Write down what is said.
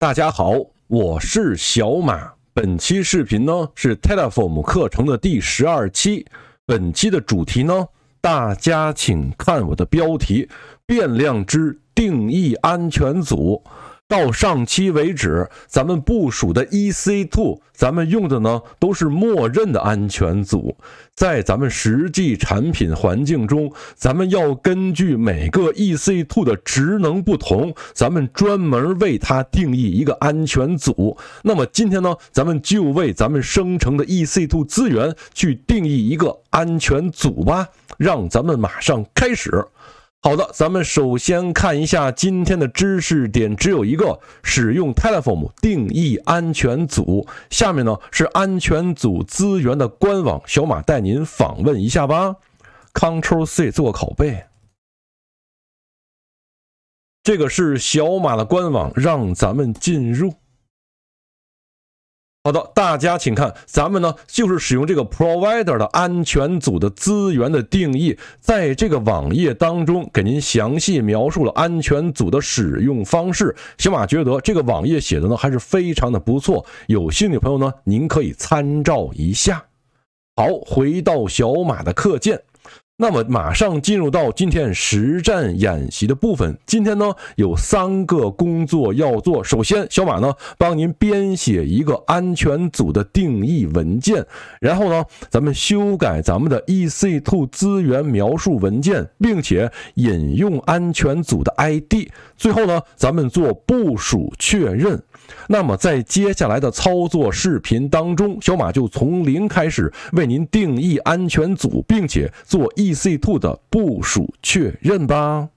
大家好，我是小马。本期视频呢是 Teleform 课程的第十二期。本期的主题呢，大家请看我的标题：变量之定义安全组。到上期为止，咱们部署的 EC2，咱们用的呢都是默认的安全组。在咱们实际产品环境中，咱们要根据每个 EC2 的职能不同，咱们专门为它定义一个安全组。那么今天呢，咱们就为咱们生成的 EC2 资源去定义一个安全组吧。让咱们马上开始。好的，咱们首先看一下今天的知识点，只有一个：使用 Terraform 定义安全组。下面呢是安全组资源的官网，小马带您访问一下吧。Ctrl C 做拷贝，这个是小马的官网，让咱们进入。好的，大家请看，咱们呢就是使用这个 provider 的安全组的资源的定义，在这个网页当中给您详细描述了安全组的使用方式。小马觉得这个网页写的呢还是非常的不错，有兴趣的朋友呢您可以参照一下。好，回到小马的课件。那么，马上进入到今天实战演习的部分。今天呢，有三个工作要做。首先，小马呢帮您编写一个安全组的定义文件，然后呢，咱们修改咱们的 EC2 资源描述文件，并且引用安全组的 ID。最后呢，咱们做部署确认。那么，在接下来的操作视频当中，小马就从零开始为您定义安全组，并且做 EC Two 的部署确认吧。